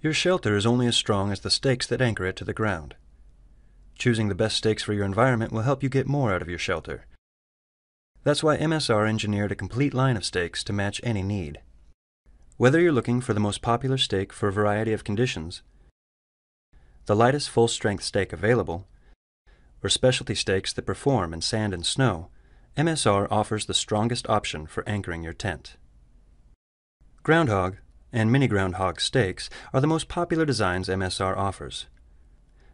Your shelter is only as strong as the stakes that anchor it to the ground. Choosing the best stakes for your environment will help you get more out of your shelter. That's why MSR engineered a complete line of stakes to match any need. Whether you're looking for the most popular stake for a variety of conditions, the lightest full-strength stake available, or specialty stakes that perform in sand and snow, MSR offers the strongest option for anchoring your tent. Groundhog and mini groundhog stakes are the most popular designs MSR offers.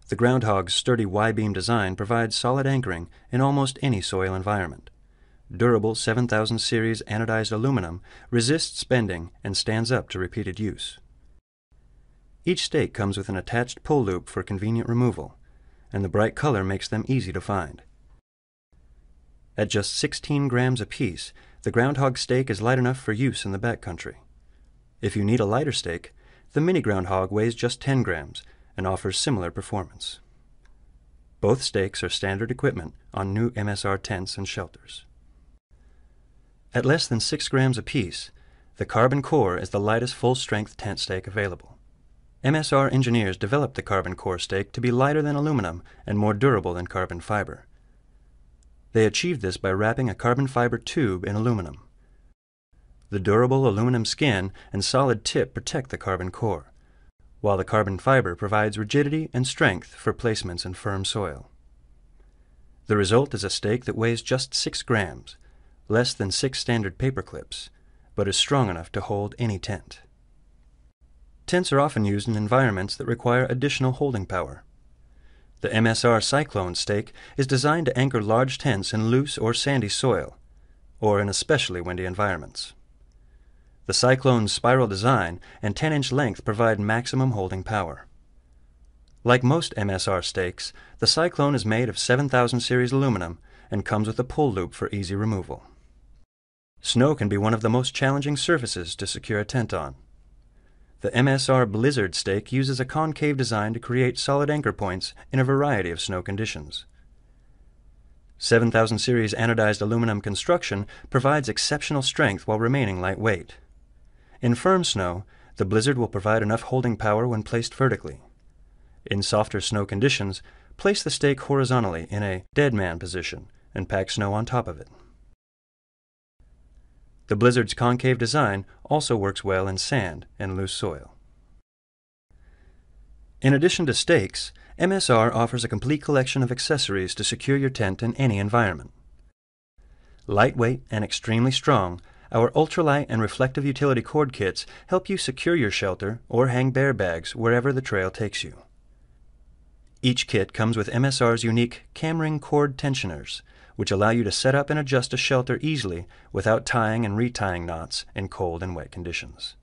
The groundhog's sturdy Y-beam design provides solid anchoring in almost any soil environment. Durable 7000 series anodized aluminum resists bending and stands up to repeated use. Each stake comes with an attached pull loop for convenient removal, and the bright color makes them easy to find. At just 16 grams apiece, the groundhog stake is light enough for use in the backcountry. If you need a lighter stake, the mini groundhog weighs just 10 grams and offers similar performance. Both stakes are standard equipment on new MSR tents and shelters. At less than 6 grams apiece, the Carbon Core is the lightest full-strength tent stake available. MSR engineers developed the Carbon Core stake to be lighter than aluminum and more durable than carbon fiber. They achieved this by wrapping a carbon fiber tube in aluminum. The durable aluminum skin and solid tip protect the carbon core, while the carbon fiber provides rigidity and strength for placements in firm soil. The result is a stake that weighs just 6 grams, less than 6 standard paper clips, but is strong enough to hold any tent. Tents are often used in environments that require additional holding power. The MSR Cyclone stake is designed to anchor large tents in loose or sandy soil, or in especially windy environments. The Cyclone's spiral design and 10-inch length provide maximum holding power. Like most MSR stakes, the Cyclone is made of 7000 series aluminum and comes with a pull loop for easy removal. Snow can be one of the most challenging surfaces to secure a tent on. The MSR Blizzard stake uses a concave design to create solid anchor points in a variety of snow conditions. 7000 series anodized aluminum construction provides exceptional strength while remaining lightweight. In firm snow, the Blizzard will provide enough holding power when placed vertically. In softer snow conditions, place the stake horizontally in a dead man position and pack snow on top of it. The Blizzard's concave design also works well in sand and loose soil. In addition to stakes, MSR offers a complete collection of accessories to secure your tent in any environment. Lightweight and extremely strong, our ultralight and reflective utility cord kits help you secure your shelter or hang bear bags wherever the trail takes you. Each kit comes with MSR's unique Camring cord tensioners which allow you to set up and adjust a shelter easily without tying and retying knots in cold and wet conditions.